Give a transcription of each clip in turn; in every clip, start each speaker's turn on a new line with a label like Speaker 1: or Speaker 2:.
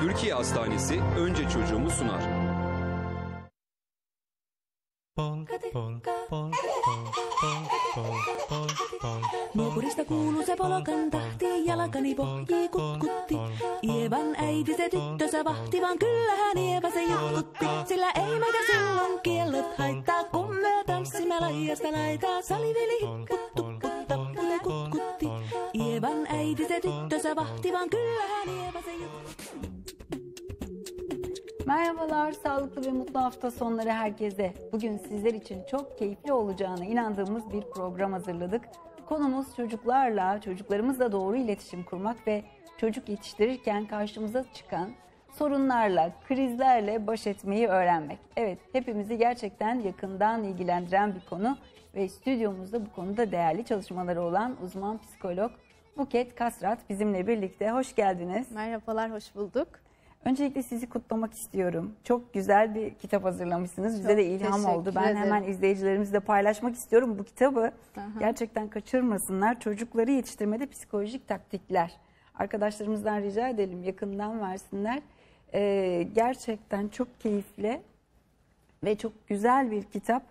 Speaker 1: Türkiye Hastanesi Önce Çocuğumu sunar.
Speaker 2: Pol, pol, pol, pol, pol, pol, pol, pol,
Speaker 3: Nukurista kuuluu se polokan tahti, jalkani pohjii kutkutti. Ievan äiti se tyttönsä vahti, vaan kyllähän Ieva se jutkutti. Sillä ei meitä silloin kiellot haittaa, kun me tanssimme laijasta laitaa. Saliveli tappute kutkutti. Ievan äiti se tyttönsä vahti, vaan kyllähän Ieva se jutkutti.
Speaker 4: Merhabalar, sağlıklı ve mutlu hafta sonları herkese. Bugün sizler için çok keyifli olacağına inandığımız bir program hazırladık. Konumuz çocuklarla, çocuklarımızla doğru iletişim kurmak ve çocuk yetiştirirken karşımıza çıkan sorunlarla, krizlerle baş etmeyi öğrenmek. Evet, hepimizi gerçekten yakından ilgilendiren bir konu ve stüdyomuzda bu konuda değerli çalışmaları olan uzman psikolog Buket Kasrat bizimle birlikte. Hoş geldiniz.
Speaker 5: Merhabalar, hoş bulduk.
Speaker 4: Öncelikle sizi kutlamak istiyorum. Çok güzel bir kitap hazırlamışsınız. Bize
Speaker 5: Çok
Speaker 4: de ilham oldu. Ben
Speaker 5: ederim.
Speaker 4: hemen izleyicilerimizle paylaşmak istiyorum bu kitabı.
Speaker 5: Aha.
Speaker 4: Gerçekten kaçırmasınlar. Çocukları yetiştirmede psikolojik taktikler. Arkadaşlarımızdan rica edelim yakından versinler. Ee, gerçekten çok keyifli ve çok güzel bir kitap.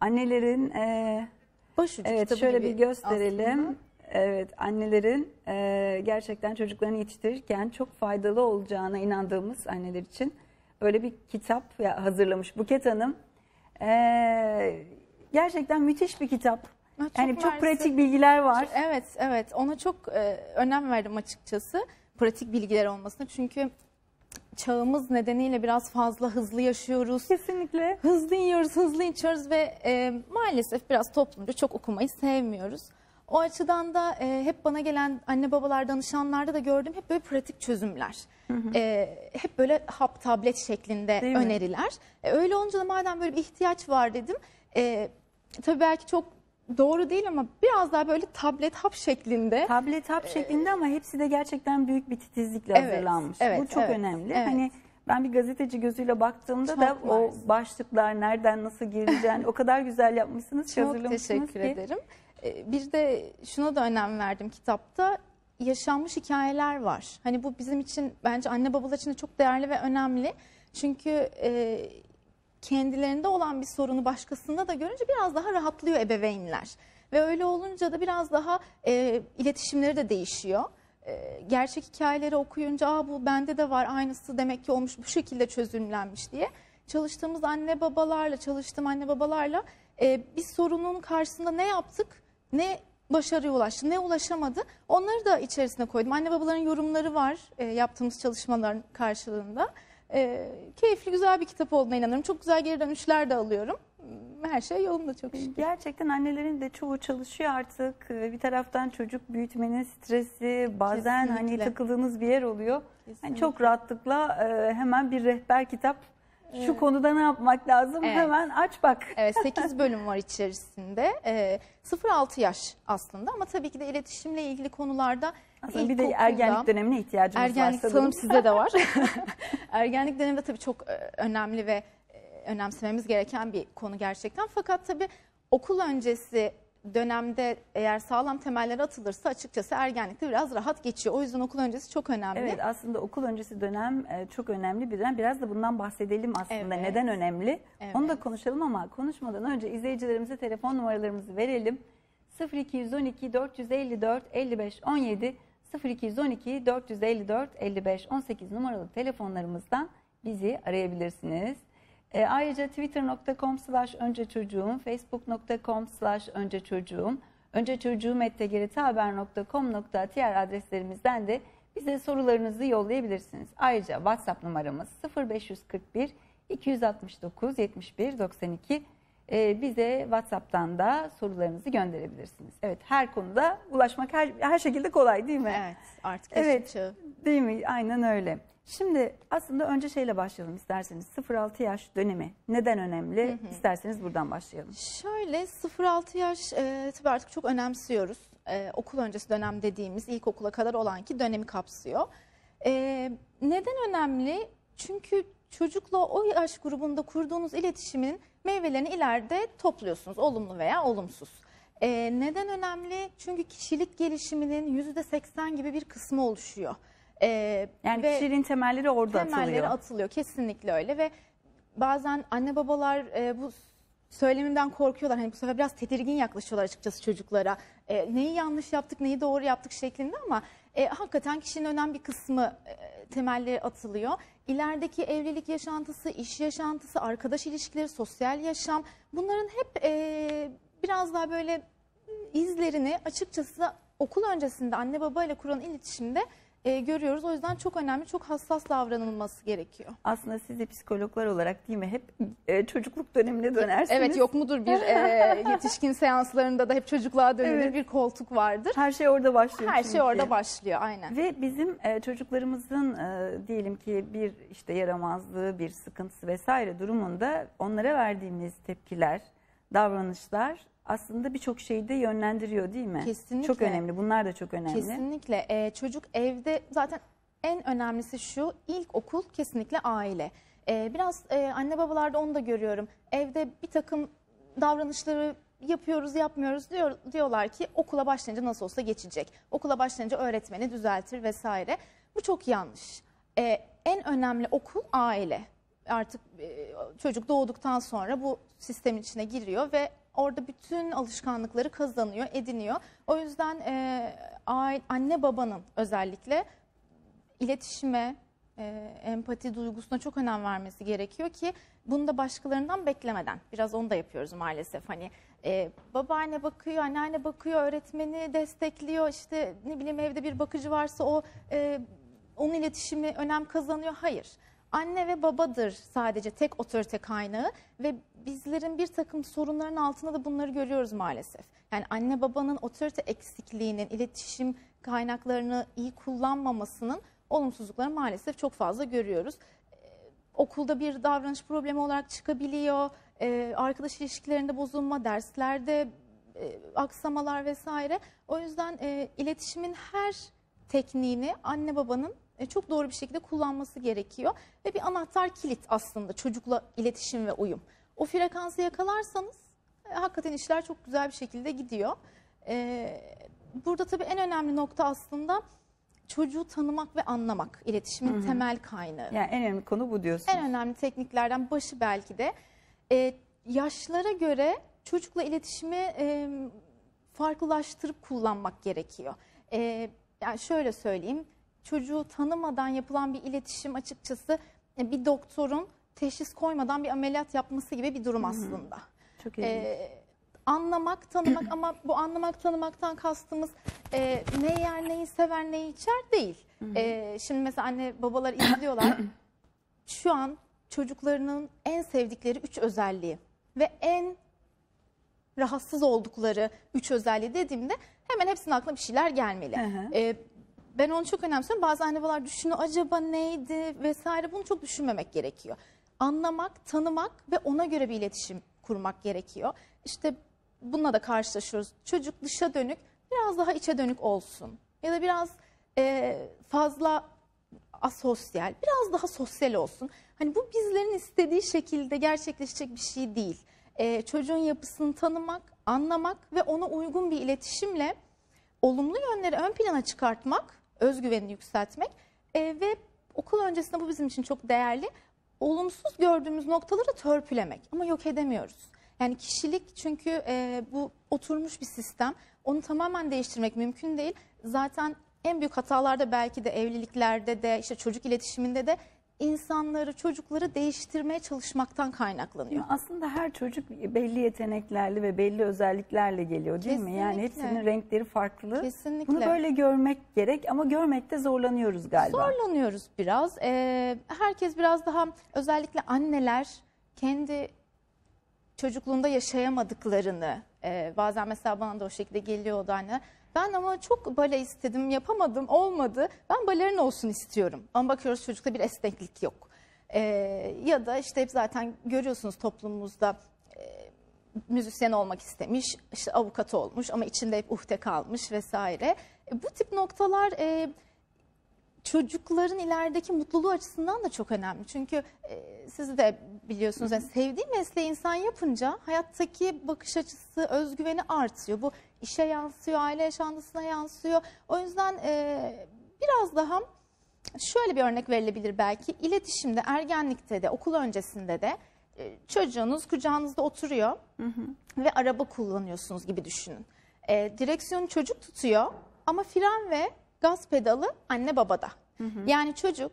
Speaker 4: Annelerin e,
Speaker 5: Başucu
Speaker 4: Evet
Speaker 5: kitabı
Speaker 4: şöyle
Speaker 5: gibi
Speaker 4: bir gösterelim.
Speaker 5: aslında.
Speaker 4: Evet annelerin e, gerçekten çocuklarını yetiştirirken çok faydalı olacağına inandığımız anneler için böyle bir kitap ya- hazırlamış Buket Hanım. E, gerçekten müthiş bir kitap.
Speaker 5: Ha, çok
Speaker 4: yani çok
Speaker 5: mersi.
Speaker 4: pratik bilgiler var.
Speaker 5: Evet, evet. Ona çok e, önem verdim açıkçası. Pratik bilgiler olmasına. Çünkü çağımız nedeniyle biraz fazla hızlı yaşıyoruz.
Speaker 4: Kesinlikle.
Speaker 5: Hızlı yiyoruz, hızlı içiyoruz ve e, maalesef biraz toplumca çok okumayı sevmiyoruz. O açıdan da e, hep bana gelen anne babalar danışanlarda da gördüm hep böyle pratik çözümler. E, hep böyle hap tablet şeklinde
Speaker 4: Değil mi?
Speaker 5: öneriler. E, öyle olunca da madem böyle bir ihtiyaç var dedim. E, tabii belki çok doğru değil ama biraz daha böyle tablet hap şeklinde.
Speaker 4: Tablet hap şeklinde ama hepsi de gerçekten büyük bir titizlikle
Speaker 5: Evet,
Speaker 4: hazırlanmış.
Speaker 5: evet,
Speaker 4: Bu çok
Speaker 5: evet,
Speaker 4: önemli.
Speaker 5: evet.
Speaker 4: Hani ben bir gazeteci gözüyle baktığımda
Speaker 5: Çok
Speaker 4: da o
Speaker 5: mersi.
Speaker 4: başlıklar nereden nasıl gireceğini o kadar güzel yapmışsınız,
Speaker 5: Çok
Speaker 4: hazırlamışsınız
Speaker 5: teşekkür
Speaker 4: ki.
Speaker 5: ederim. Ee, Bir de şuna da önem verdim kitapta. Yaşanmış hikayeler var. Hani bu bizim için bence anne babalar için de çok değerli ve önemli. Çünkü e, kendilerinde olan bir sorunu başkasında da görünce biraz daha rahatlıyor ebeveynler. Ve öyle olunca da biraz daha e, iletişimleri de değişiyor. E, gerçek hikayeleri okuyunca Aa, bu bende de var aynısı demek ki olmuş bu şekilde çözümlenmiş diye. Çalıştığımız anne babalarla, çalıştığım anne babalarla e, bir sorunun karşısında ne yaptık, ne başarıya ulaştı, ne ulaşamadı onları da içerisine koydum. Anne babaların yorumları var e, yaptığımız çalışmaların karşılığında. E, keyifli güzel bir kitap olduğuna inanıyorum. Çok güzel geri dönüşler de alıyorum. Her şey yolunda çok şükür.
Speaker 4: Gerçekten annelerin de çoğu çalışıyor artık. Ee, Bir taraftan çocuk büyütmenin stresi, bazen hani
Speaker 5: Kesinlikle.
Speaker 4: takıldığınız bir yer oluyor. Hani
Speaker 5: Kesinlikle.
Speaker 4: çok rahatlıkla e, hemen bir rehber kitap. Şu konuda ne yapmak lazım?
Speaker 5: Evet.
Speaker 4: Hemen aç bak.
Speaker 5: Evet 8 bölüm var içerisinde. E, 0-6 yaş aslında ama tabii ki de iletişimle ilgili konularda
Speaker 4: Aslında bir de
Speaker 5: ilkokulda-
Speaker 4: ergenlik dönemine ihtiyacımız var
Speaker 5: Ergenlik
Speaker 4: sanırım.
Speaker 5: sanırım sizde de var. Ergenlik döneminde tabii çok e, önemli ve e, önemsememiz gereken bir konu gerçekten. Fakat tabii okul öncesi dönemde eğer sağlam temeller atılırsa açıkçası ergenlikte biraz rahat geçiyor. O yüzden okul öncesi çok önemli.
Speaker 4: Evet aslında okul öncesi dönem e, çok önemli bir dönem. Biraz da bundan bahsedelim aslında.
Speaker 5: Evet.
Speaker 4: Neden önemli?
Speaker 5: Evet.
Speaker 4: Onu da konuşalım ama konuşmadan önce izleyicilerimize telefon numaralarımızı verelim. 0212 454 55 17 0212 454 55 18 numaralı telefonlarımızdan bizi arayabilirsiniz. E, ayrıca twitter.com slash önce çocuğum, facebook.com slash önce çocuğum, önce çocuğum haber.com.tr adreslerimizden de bize sorularınızı yollayabilirsiniz. Ayrıca WhatsApp numaramız 0541 269 71 92 e, bize WhatsApp'tan da sorularınızı gönderebilirsiniz. Evet her konuda ulaşmak her, her şekilde kolay değil mi?
Speaker 5: Evet artık
Speaker 4: Evet.
Speaker 5: çağı.
Speaker 4: Değil mi? Aynen öyle. Şimdi aslında önce şeyle başlayalım isterseniz. 0-6 yaş dönemi neden önemli? İsterseniz buradan başlayalım.
Speaker 5: Şöyle 0-6 yaş e, tabii artık çok önemsiyoruz. E, okul öncesi dönem dediğimiz ilkokula kadar olan ki dönemi kapsıyor. E, neden önemli? Çünkü çocukla o yaş grubunda kurduğunuz iletişimin meyvelerini ileride topluyorsunuz olumlu veya olumsuz. E, neden önemli? Çünkü kişilik gelişiminin %80 gibi bir kısmı oluşuyor. Ee,
Speaker 4: Yani
Speaker 5: ve-
Speaker 4: kişiliğin temelleri orada
Speaker 5: temelleri
Speaker 4: atılıyor.
Speaker 5: atılıyor. Kesinlikle öyle ve bazen anne babalar e, bu söylemimden korkuyorlar. Hani bu sefer biraz tedirgin yaklaşıyorlar açıkçası çocuklara. E, neyi yanlış yaptık, neyi doğru yaptık şeklinde ama e, hakikaten kişinin önemli bir kısmı e, temelleri atılıyor. İlerideki evlilik yaşantısı, iş yaşantısı, arkadaş ilişkileri, sosyal yaşam bunların hep e, biraz daha böyle izlerini açıkçası okul öncesinde anne baba ile kuran iletişimde e, görüyoruz. O yüzden çok önemli, çok hassas davranılması gerekiyor.
Speaker 4: Aslında siz de psikologlar olarak değil mi hep e, çocukluk dönemine dönersiniz.
Speaker 5: Evet yok mudur bir e, yetişkin seanslarında da hep çocukluğa dönülür
Speaker 4: Evet.
Speaker 5: bir koltuk vardır.
Speaker 4: Her şey orada başlıyor.
Speaker 5: Her
Speaker 4: çünkü.
Speaker 5: şey orada başlıyor aynen.
Speaker 4: Ve bizim e, çocuklarımızın e, diyelim ki bir işte yaramazlığı, bir sıkıntısı vesaire durumunda onlara verdiğimiz tepkiler, davranışlar aslında birçok şeyi de yönlendiriyor değil mi?
Speaker 5: Kesinlikle.
Speaker 4: Çok önemli. Bunlar da çok önemli.
Speaker 5: Kesinlikle. Ee, çocuk evde zaten en önemlisi şu ilk okul kesinlikle aile. Ee, biraz e, anne babalarda onu da görüyorum. Evde bir takım davranışları yapıyoruz yapmıyoruz diyor, diyorlar ki okula başlayınca nasıl olsa geçecek. Okula başlayınca öğretmeni düzeltir vesaire. Bu çok yanlış. Ee, en önemli okul aile. Artık e, çocuk doğduktan sonra bu sistemin içine giriyor ve orada bütün alışkanlıkları kazanıyor, ediniyor. O yüzden e, anne babanın özellikle iletişime, e, empati duygusuna çok önem vermesi gerekiyor ki bunu da başkalarından beklemeden. Biraz onu da yapıyoruz maalesef. Hani e, babaanne bakıyor, anneanne bakıyor, öğretmeni destekliyor. İşte ne bileyim evde bir bakıcı varsa o e, onun iletişimi önem kazanıyor. Hayır. Anne ve babadır sadece tek otorite kaynağı ve bizlerin bir takım sorunların altında da bunları görüyoruz maalesef. Yani anne babanın otorite eksikliğinin, iletişim kaynaklarını iyi kullanmamasının olumsuzlukları maalesef çok fazla görüyoruz. Ee, Okulda bir davranış problemi olarak çıkabiliyor, Ee, arkadaş ilişkilerinde bozulma, derslerde e, aksamalar vesaire. O yüzden e, iletişimin her tekniğini anne babanın e, çok doğru bir şekilde kullanması gerekiyor. Ve bir anahtar kilit aslında çocukla iletişim ve uyum. O frekansı yakalarsanız e, hakikaten işler çok güzel bir şekilde gidiyor. E, burada tabii en önemli nokta aslında çocuğu tanımak ve anlamak. iletişimin temel kaynağı.
Speaker 4: Yani en önemli konu bu diyorsunuz.
Speaker 5: En önemli tekniklerden başı belki de e, yaşlara göre çocukla iletişimi e, farklılaştırıp kullanmak gerekiyor. E, yani şöyle söyleyeyim, çocuğu tanımadan yapılan bir iletişim açıkçası e, bir doktorun teşhis koymadan bir ameliyat yapması gibi bir durum aslında.
Speaker 4: Çok ilginç.
Speaker 5: E, anlamak, tanımak ama bu anlamak, tanımaktan kastımız e, ne yer, neyi sever, neyi içer değil. E, şimdi mesela anne babalar izliyorlar. Şu an çocuklarının en sevdikleri üç özelliği ve en rahatsız oldukları üç özelliği dediğimde hemen hepsinin aklına bir şeyler gelmeli.
Speaker 4: Hı hı.
Speaker 5: E, ben onu çok önemsiyorum. Bazı anne babalar düşünüyor acaba neydi vesaire bunu çok düşünmemek gerekiyor. Anlamak, tanımak ve ona göre bir iletişim kurmak gerekiyor. İşte bununla da karşılaşıyoruz. Çocuk dışa dönük biraz daha içe dönük olsun. Ya da biraz e, fazla asosyal, biraz daha sosyal olsun. Hani bu bizlerin istediği şekilde gerçekleşecek bir şey değil. E, çocuğun yapısını tanımak, anlamak ve ona uygun bir iletişimle olumlu yönleri ön plana çıkartmak, özgüvenini yükseltmek e, ve okul öncesinde bu bizim için çok değerli. Olumsuz gördüğümüz noktaları törpülemek ama yok edemiyoruz. Yani kişilik çünkü e, bu oturmuş bir sistem. Onu tamamen değiştirmek mümkün değil. Zaten en büyük hatalarda belki de evliliklerde de işte çocuk iletişiminde de insanları, çocukları değiştirmeye çalışmaktan kaynaklanıyor.
Speaker 4: Aslında her çocuk belli yeteneklerle ve belli özelliklerle geliyor değil mi? Yani
Speaker 5: Kesinlikle.
Speaker 4: hepsinin renkleri farklı.
Speaker 5: Kesinlikle.
Speaker 4: Bunu böyle görmek gerek ama görmekte zorlanıyoruz galiba.
Speaker 5: Zorlanıyoruz biraz. Ee, herkes biraz daha özellikle anneler kendi çocukluğunda yaşayamadıklarını e, bazen mesela bana da o şekilde geliyordu anne. Ben ama çok bale istedim yapamadım olmadı. Ben balerin olsun istiyorum. Ama bakıyoruz çocukta bir esneklik yok. Ee, ya da işte hep zaten görüyorsunuz toplumumuzda e, müzisyen olmak istemiş, işte avukat olmuş ama içinde hep uhde kalmış vesaire. E, bu tip noktalar e, çocukların ilerideki mutluluğu açısından da çok önemli. Çünkü e, siz de biliyorsunuz yani sevdiği mesleği insan yapınca hayattaki bakış açısı, özgüveni artıyor. Bu işe yansıyor, aile yaşantısına yansıyor. O yüzden e, biraz daha Şöyle bir örnek verilebilir belki. İletişimde, ergenlikte de, okul öncesinde de e, çocuğunuz kucağınızda oturuyor ve araba kullanıyorsunuz gibi düşünün. E, direksiyonu çocuk tutuyor ama fren ve gaz pedalı anne babada. Yani çocuk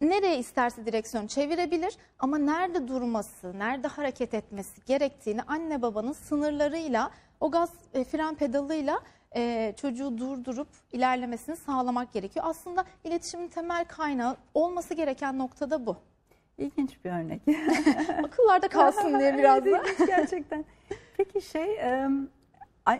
Speaker 5: nereye isterse direksiyonu çevirebilir ama nerede durması, nerede hareket etmesi gerektiğini anne babanın sınırlarıyla o gaz e, fren pedalıyla e, çocuğu durdurup ilerlemesini sağlamak gerekiyor. Aslında iletişimin temel kaynağı olması gereken noktada bu.
Speaker 4: İlginç bir örnek.
Speaker 5: Akıllarda kalsın diye biraz da.
Speaker 4: Gerçekten. Peki şey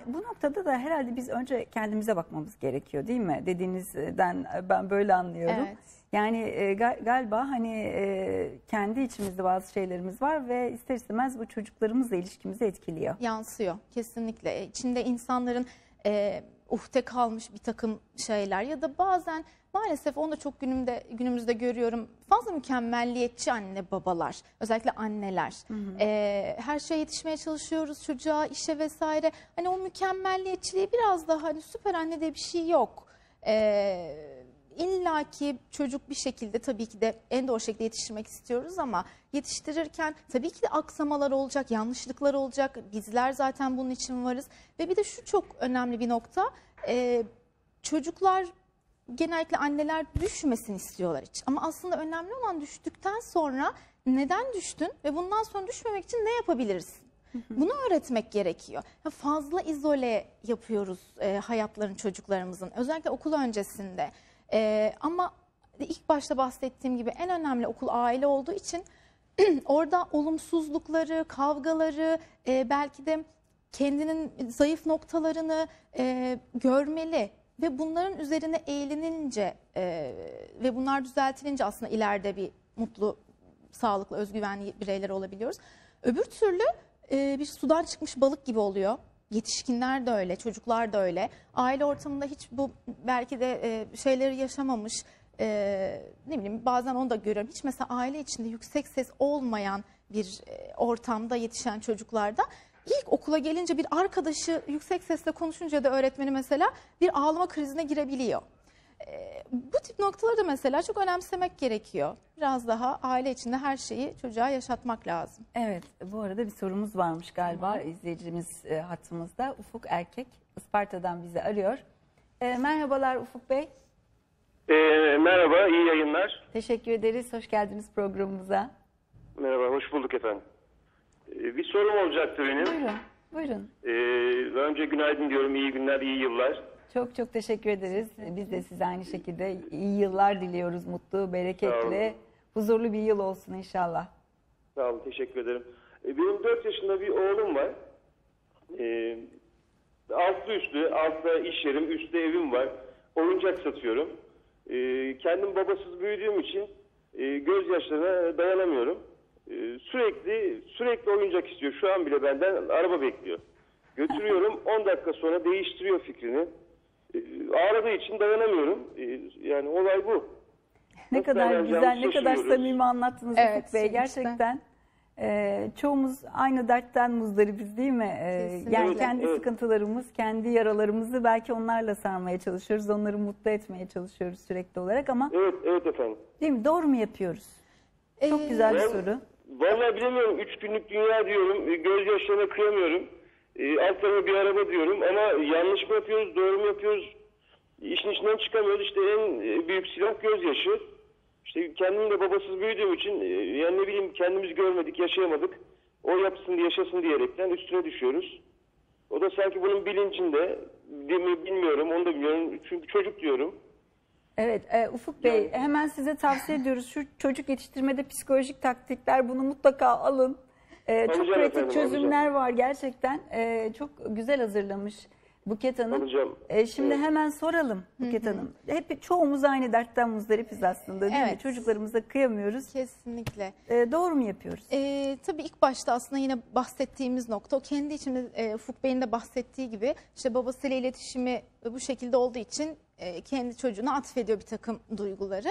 Speaker 4: bu noktada da herhalde biz önce kendimize bakmamız gerekiyor değil mi? Dediğinizden ben böyle anlıyorum.
Speaker 5: Evet.
Speaker 4: Yani e, ga- galiba hani e, kendi içimizde bazı şeylerimiz var ve ister istemez bu çocuklarımızla ilişkimizi etkiliyor.
Speaker 5: yansıyor kesinlikle. E, İçinde insanların e, uhde kalmış bir takım şeyler ya da bazen maalesef onu da çok günümde günümüzde görüyorum. Fazla mükemmelliyetçi anne babalar, özellikle anneler. E, her şeye yetişmeye çalışıyoruz çocuğa, işe vesaire. Hani o mükemmelliyetçiliği biraz daha hani süper anne diye bir şey yok. E, İlla ki çocuk bir şekilde tabii ki de en doğru şekilde yetiştirmek istiyoruz ama yetiştirirken tabii ki de aksamalar olacak, yanlışlıklar olacak. Bizler zaten bunun için varız. Ve bir de şu çok önemli bir nokta. Ee, çocuklar genellikle anneler düşmesin istiyorlar hiç. Ama aslında önemli olan düştükten sonra neden düştün ve bundan sonra düşmemek için ne yapabiliriz? Bunu öğretmek gerekiyor. Fazla izole yapıyoruz e, hayatlarını çocuklarımızın özellikle okul öncesinde. E, ama ilk başta bahsettiğim gibi en önemli okul aile olduğu için orada olumsuzlukları, kavgaları, e, belki de kendinin zayıf noktalarını e, görmeli ve bunların üzerine eğlenilince e, ve bunlar düzeltilince aslında ileride bir mutlu, sağlıklı, özgüvenli bireyler olabiliyoruz. Öbür türlü e, bir sudan çıkmış balık gibi oluyor. Yetişkinler de öyle, çocuklar da öyle. Aile ortamında hiç bu belki de e, şeyleri yaşamamış, e, ne bileyim bazen onu da görüyorum. Hiç mesela aile içinde yüksek ses olmayan bir e, ortamda yetişen çocuklarda ilk okula gelince bir arkadaşı yüksek sesle konuşunca da öğretmeni mesela bir ağlama krizine girebiliyor. E, bu tip noktaları da mesela çok önemsemek gerekiyor. Biraz daha aile içinde her şeyi çocuğa yaşatmak lazım.
Speaker 4: Evet, bu arada bir sorumuz varmış galiba izleyicimiz e, hattımızda. Ufuk Erkek Isparta'dan bizi arıyor. E, merhabalar Ufuk Bey.
Speaker 6: Ee, merhaba, iyi yayınlar.
Speaker 4: Teşekkür ederiz. Hoş geldiniz programımıza.
Speaker 6: Merhaba, hoş bulduk efendim. Ee, bir sorum olacaktı benim.
Speaker 4: Buyurun. Buyurun.
Speaker 6: Ee, önce günaydın diyorum, iyi günler, iyi yıllar.
Speaker 4: Çok çok teşekkür ederiz. Biz de size aynı şekilde iyi yıllar diliyoruz. Mutlu, bereketli, huzurlu bir yıl olsun inşallah.
Speaker 6: Sağ olun, teşekkür ederim. Ee, benim 4 yaşında bir oğlum var. Ee, altlı üstlü, altta iş yerim, üstte evim var. Oyuncak satıyorum. Ee, kendim babasız büyüdüğüm için e, gözyaşlarına dayanamıyorum. Ee, sürekli sürekli oyuncak istiyor. Şu an bile benden araba bekliyor. Götürüyorum 10 dakika sonra değiştiriyor fikrini. Ee, ağladığı için dayanamıyorum. Ee, yani olay bu.
Speaker 4: Ne
Speaker 6: Nasıl
Speaker 4: kadar güzel, ne kadar samimi anlattınız
Speaker 5: Evet,
Speaker 4: Ufuk Bey. Gerçekten e, çoğumuz aynı dertten muzdaribiz değil mi? E,
Speaker 5: Kesinlikle.
Speaker 4: yani
Speaker 6: Evet,
Speaker 4: kendi
Speaker 6: evet.
Speaker 4: sıkıntılarımız, kendi yaralarımızı belki onlarla sarmaya çalışıyoruz. Onları mutlu etmeye çalışıyoruz sürekli olarak ama
Speaker 6: Evet, evet efendim.
Speaker 4: değil mi? Doğru mu yapıyoruz? Çok
Speaker 5: Ee,
Speaker 4: güzel bir soru.
Speaker 6: Vallahi bilemiyorum. Üç günlük dünya diyorum. e, Gözyaşlarına kıyamıyorum. E, bir araba diyorum. Ama yanlış mı yapıyoruz, doğru mu yapıyoruz? İşin içinden çıkamıyoruz. İşte en e, büyük silah gözyaşı. İşte kendim de babasız büyüdüğüm için e, yani ne bileyim kendimiz görmedik, yaşayamadık. O yapsın diye yaşasın diyerekten üstüne düşüyoruz. O da sanki bunun bilincinde. Değil mi bilmiyorum, onu da bilmiyorum. Çünkü çocuk diyorum.
Speaker 4: Evet, e, Ufuk Bey hemen size tavsiye ediyoruz. Şu çocuk yetiştirmede psikolojik taktikler bunu mutlaka alın. E, çok pratik
Speaker 6: efendim,
Speaker 4: çözümler var gerçekten. E, çok güzel hazırlamış Buket Hanım.
Speaker 6: Alacağım.
Speaker 4: E, şimdi
Speaker 6: Evet.
Speaker 4: hemen soralım Buket Hanım. Hep çoğumuz aynı dertten muzdaripiz aslında değil mi?
Speaker 5: Evet.
Speaker 4: Çocuklarımıza kıyamıyoruz.
Speaker 5: Kesinlikle.
Speaker 4: E, doğru mu yapıyoruz?
Speaker 5: Ee, tabii ilk başta aslında yine bahsettiğimiz nokta o kendi içinde e, Ufuk Bey'in de bahsettiği gibi işte babasıyla iletişimi bu şekilde olduğu için e, kendi çocuğuna atfediyor bir takım duyguları.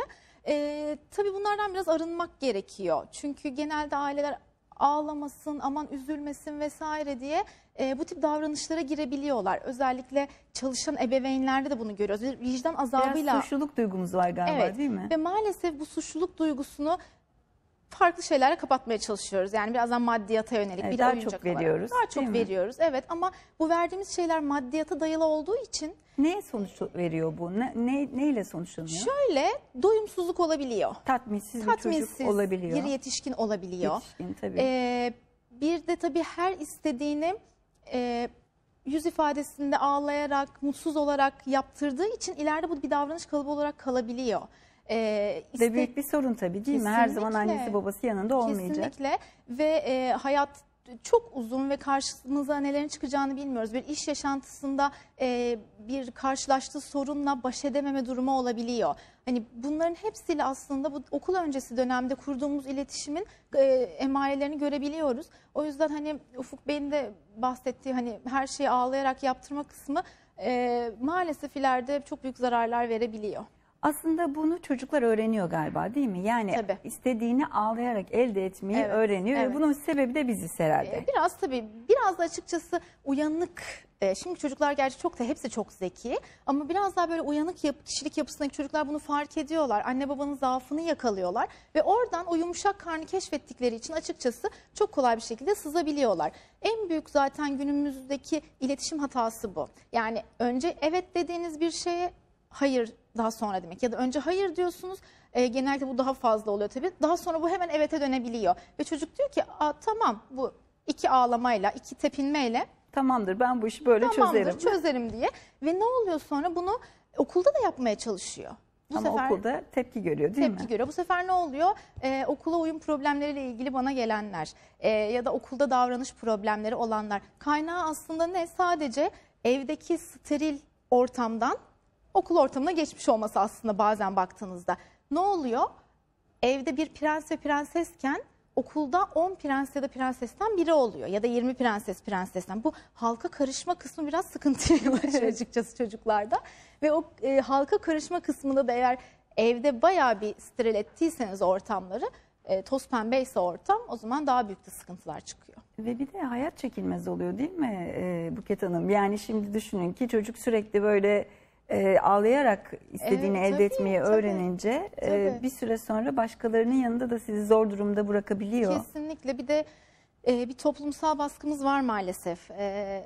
Speaker 5: E, tabii bunlardan biraz arınmak gerekiyor. Çünkü genelde aileler ağlamasın, aman üzülmesin vesaire diye e, bu tip davranışlara girebiliyorlar. Özellikle çalışan ebeveynlerde de bunu görüyoruz. Bir vicdan azabıyla
Speaker 4: Biraz suçluluk duygumuz var galiba
Speaker 5: Evet.
Speaker 4: değil mi?
Speaker 5: Ve maalesef bu suçluluk duygusunu farklı şeylerle kapatmaya çalışıyoruz. Yani birazdan maddiyata yönelik
Speaker 4: Evet,
Speaker 5: bir
Speaker 4: daha
Speaker 5: oyuncak
Speaker 4: çok
Speaker 5: olarak.
Speaker 4: veriyoruz,
Speaker 5: Daha çok
Speaker 4: mi?
Speaker 5: veriyoruz. Evet ama bu verdiğimiz şeyler maddiyata dayalı olduğu için
Speaker 4: Neye sonuç veriyor bu? Ne, ne, neyle sonuçlanıyor?
Speaker 5: şöyle doyumsuzluk olabiliyor.
Speaker 4: Tatminsiz, bir
Speaker 5: Tatminsiz
Speaker 4: çocuk olabiliyor.
Speaker 5: bir yetişkin olabiliyor.
Speaker 4: Yetişkin tabii.
Speaker 5: Ee, bir de tabii her istediğini e, yüz ifadesinde ağlayarak, mutsuz olarak yaptırdığı için ileride bu bir davranış kalıbı olarak kalabiliyor. Ee, iste-
Speaker 4: Ve büyük bir sorun tabii değil mi? Her zaman
Speaker 5: Kesinlikle.
Speaker 4: annesi babası yanında olmayacak.
Speaker 5: Kesinlikle ve e, hayat çok uzun ve karşımıza nelerin çıkacağını bilmiyoruz. Bir iş yaşantısında e, bir karşılaştığı sorunla baş edememe durumu olabiliyor. Hani bunların hepsiyle aslında bu okul öncesi dönemde kurduğumuz iletişimin e, emarelerini görebiliyoruz. O yüzden hani Ufuk Bey'in de bahsettiği hani her şeyi ağlayarak yaptırma kısmı e, maalesef ileride çok büyük zararlar verebiliyor.
Speaker 4: Aslında bunu çocuklar öğreniyor galiba değil mi? Yani
Speaker 5: Tabii.
Speaker 4: istediğini ağlayarak elde etmeyi
Speaker 5: Evet,
Speaker 4: öğreniyor
Speaker 5: evet.
Speaker 4: ve bunun sebebi de biziz herhalde.
Speaker 5: Ee, Biraz tabii biraz da açıkçası uyanık. e, Şimdi çocuklar gerçi çok da hepsi çok zeki ama biraz daha böyle uyanık yap, kişilik yapısındaki çocuklar bunu fark ediyorlar. Anne babanın zaafını yakalıyorlar ve oradan o yumuşak karnı keşfettikleri için açıkçası çok kolay bir şekilde sızabiliyorlar. En büyük zaten günümüzdeki iletişim hatası bu. Yani önce evet dediğiniz bir şeye hayır daha sonra demek ya da önce hayır diyorsunuz e, genellikle bu daha fazla oluyor tabii. Daha sonra bu hemen evete dönebiliyor ve çocuk diyor ki Aa, tamam bu iki ağlamayla iki tepinmeyle
Speaker 4: Tamamdır ben bu işi böyle
Speaker 5: tamamdır
Speaker 4: çözerim.
Speaker 5: çözerim diye ve ne oluyor sonra bunu okulda da yapmaya çalışıyor. Bu
Speaker 4: Ama
Speaker 5: sefer
Speaker 4: okulda tepki görüyor değil
Speaker 5: tepki
Speaker 4: mi?
Speaker 5: görüyor. Bu sefer ne oluyor? Ee, okula uyum problemleriyle ilgili bana gelenler ee, ya da okulda davranış problemleri olanlar. Kaynağı aslında ne? Sadece evdeki steril ortamdan okul ortamına geçmiş olması aslında bazen baktığınızda. Ne oluyor? Evde bir prens ve prensesken okulda 10 prens ya da prensesten biri oluyor ya da 20 prenses prensesten. Bu halka karışma kısmı biraz sıkıntıya yol açıyor açıkçası çocuklarda. Ve o e, halka karışma kısmında da eğer evde bayağı bir steril ettiyseniz ortamları e, toz pembeyse ortam o zaman daha büyük de sıkıntılar çıkıyor.
Speaker 4: Ve bir de hayat çekilmez oluyor değil mi e, Buket Hanım? Yani şimdi düşünün ki çocuk sürekli böyle e, ağlayarak istediğini
Speaker 5: Evet,
Speaker 4: elde
Speaker 5: tabii,
Speaker 4: etmeyi
Speaker 5: tabii.
Speaker 4: öğrenince e,
Speaker 5: Tabii.
Speaker 4: bir süre sonra başkalarının yanında da sizi zor durumda bırakabiliyor.
Speaker 5: Kesinlikle bir de e, bir toplumsal baskımız var maalesef. E,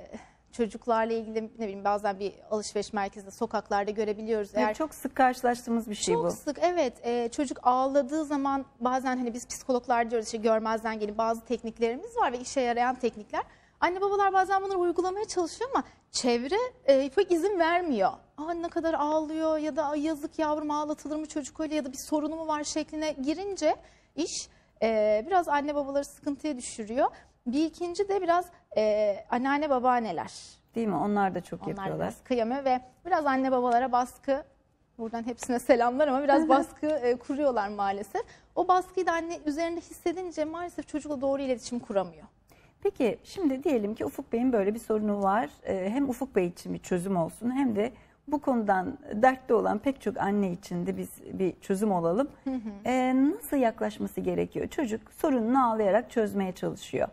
Speaker 5: çocuklarla ilgili ne bileyim bazen bir alışveriş merkezinde sokaklarda görebiliyoruz.
Speaker 4: Ve çok sık karşılaştığımız bir şey
Speaker 5: Çok
Speaker 4: bu.
Speaker 5: sık evet e, çocuk ağladığı zaman bazen hani biz psikologlar diyoruz işte görmezden gelin bazı tekniklerimiz var ve işe yarayan teknikler. Anne babalar bazen bunları uygulamaya çalışıyor ama çevre e, pek izin vermiyor. Aa ne kadar ağlıyor ya da "Ay, yazık yavrum ağlatılır mı çocuk öyle ya da bir sorunu mu var şekline girince iş e, biraz anne babaları sıkıntıya düşürüyor. Bir ikinci de biraz e, anneanne babaanneler.
Speaker 4: Değil mi? Onlar da çok
Speaker 5: Onlar
Speaker 4: yapıyorlar.
Speaker 5: biraz kıyamıyor ve biraz anne babalara baskı buradan hepsine selamlar ama biraz baskı e, kuruyorlar maalesef. O baskıyı da anne üzerinde hissedince maalesef çocukla doğru iletişim kuramıyor.
Speaker 4: Peki şimdi diyelim ki Ufuk Bey'in böyle bir sorunu var. Ee, Hem Ufuk Bey için bir çözüm olsun hem de bu konudan dertli olan pek çok anne için de biz bir çözüm olalım. Ee, nasıl yaklaşması gerekiyor? Çocuk sorununu ağlayarak çözmeye çalışıyor.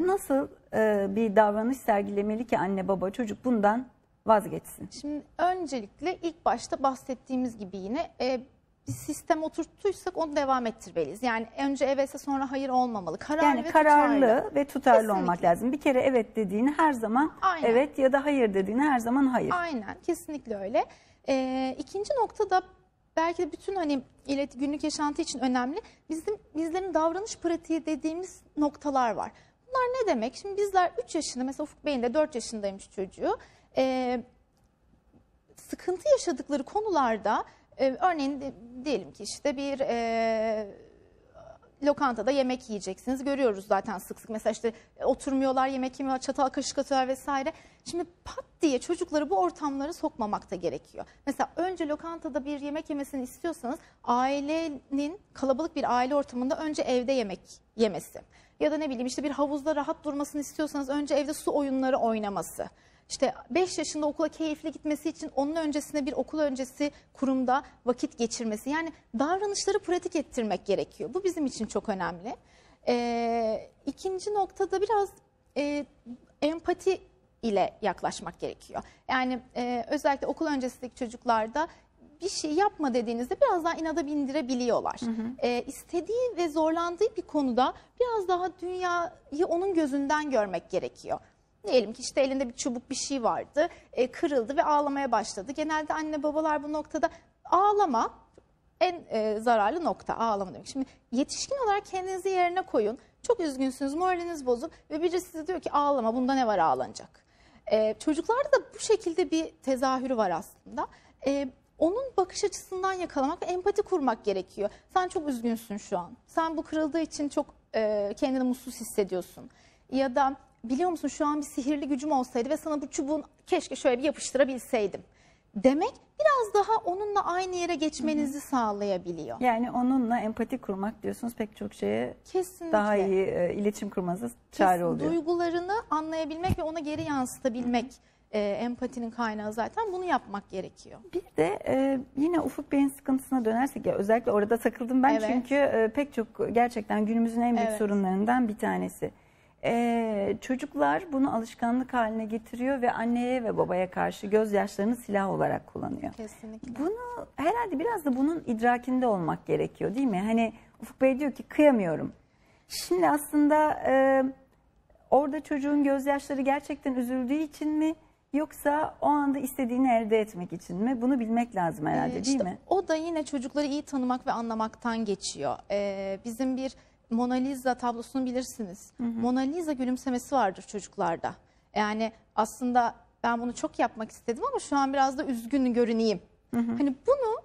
Speaker 4: Nasıl e, bir davranış sergilemeli ki anne baba çocuk bundan vazgeçsin?
Speaker 5: Şimdi öncelikle ilk başta bahsettiğimiz gibi yine e, bir sistem oturttuysak onu devam ettirmeliyiz. Yani önce evetse sonra hayır olmamalı. Kararlı
Speaker 4: Yani
Speaker 5: ve
Speaker 4: kararlı
Speaker 5: tutarlı.
Speaker 4: ve tutarlı
Speaker 5: Kesinlikle.
Speaker 4: olmak lazım. Bir kere evet dediğini her zaman
Speaker 5: Aynen.
Speaker 4: evet ya da hayır dediğini her zaman hayır.
Speaker 5: Aynen kesinlikle öyle. Ee, ikinci nokta da belki de bütün hani ilet günlük yaşantı için önemli. Bizim bizlerin davranış pratiği dediğimiz noktalar var. Bunlar ne demek? Şimdi bizler 3 yaşında mesela Ufuk Bey'in de 4 yaşındaymış çocuğu. Ee, sıkıntı yaşadıkları konularda e, örneğin diyelim ki işte bir e, lokantada yemek yiyeceksiniz. Görüyoruz zaten sık sık. Mesela işte oturmuyorlar, yemek yemiyorlar, çatal kaşık atıyorlar vesaire. Şimdi pat diye çocukları bu ortamlara sokmamak da gerekiyor. Mesela önce lokantada bir yemek yemesini istiyorsanız ailenin kalabalık bir aile ortamında önce evde yemek yemesi. Ya da ne bileyim işte bir havuzda rahat durmasını istiyorsanız önce evde su oyunları oynaması. İşte 5 yaşında okula keyifli gitmesi için onun öncesinde bir okul öncesi kurumda vakit geçirmesi. Yani davranışları pratik ettirmek gerekiyor. Bu bizim için çok önemli. Ee, ikinci noktada biraz e, empati ile yaklaşmak gerekiyor. Yani e, özellikle okul öncesindeki çocuklarda bir şey yapma dediğinizde biraz daha inada bindirebiliyorlar. E, istediği ve zorlandığı bir konuda biraz daha dünyayı onun gözünden görmek gerekiyor. Diyelim ki işte elinde bir çubuk bir şey vardı, e, kırıldı ve ağlamaya başladı. Genelde anne babalar bu noktada ağlama en e, zararlı nokta ağlama demek. Şimdi yetişkin olarak kendinizi yerine koyun. Çok üzgünsünüz, moraliniz bozuk ve biri size diyor ki ağlama bunda ne var ağlanacak. E, çocuklarda da bu şekilde bir tezahürü var aslında. E, onun bakış açısından yakalamak ve empati kurmak gerekiyor. Sen çok üzgünsün şu an. Sen bu kırıldığı için çok e, kendini mutsuz hissediyorsun. Ya da biliyor musun şu an bir sihirli gücüm olsaydı ve sana bu çubuğun keşke şöyle bir yapıştırabilseydim. Demek biraz daha onunla aynı yere geçmenizi sağlayabiliyor.
Speaker 4: Yani onunla empati kurmak diyorsunuz pek çok şeye
Speaker 5: Kesinlikle.
Speaker 4: daha iyi e, iletişim kurmanıza çare
Speaker 5: Kesin-
Speaker 4: oluyor.
Speaker 5: Duygularını anlayabilmek ve ona geri yansıtabilmek e, empatinin kaynağı zaten bunu yapmak gerekiyor.
Speaker 4: Bir de e, yine Ufuk Bey'in sıkıntısına dönersek ya özellikle orada takıldım ben
Speaker 5: Evet.
Speaker 4: çünkü e, pek çok gerçekten günümüzün en büyük
Speaker 5: Evet.
Speaker 4: sorunlarından bir tanesi. E, çocuklar bunu alışkanlık haline getiriyor ve anneye ve babaya karşı gözyaşlarını silah olarak kullanıyor.
Speaker 5: Kesinlikle.
Speaker 4: Bunu herhalde biraz da bunun idrakinde olmak gerekiyor değil mi? Hani Ufuk Bey diyor ki kıyamıyorum. Şimdi aslında e, orada çocuğun gözyaşları gerçekten üzüldüğü için mi yoksa o anda istediğini elde etmek için mi? Bunu bilmek lazım herhalde
Speaker 5: Ee,
Speaker 4: değil
Speaker 5: işte
Speaker 4: mi?
Speaker 5: O da yine çocukları iyi tanımak ve anlamaktan geçiyor. Ee, bizim bir Mona Lisa tablosunu bilirsiniz. Mona Lisa gülümsemesi vardır çocuklarda. Yani aslında ben bunu çok yapmak istedim ama şu an biraz da üzgün görüneyim. Hani bunu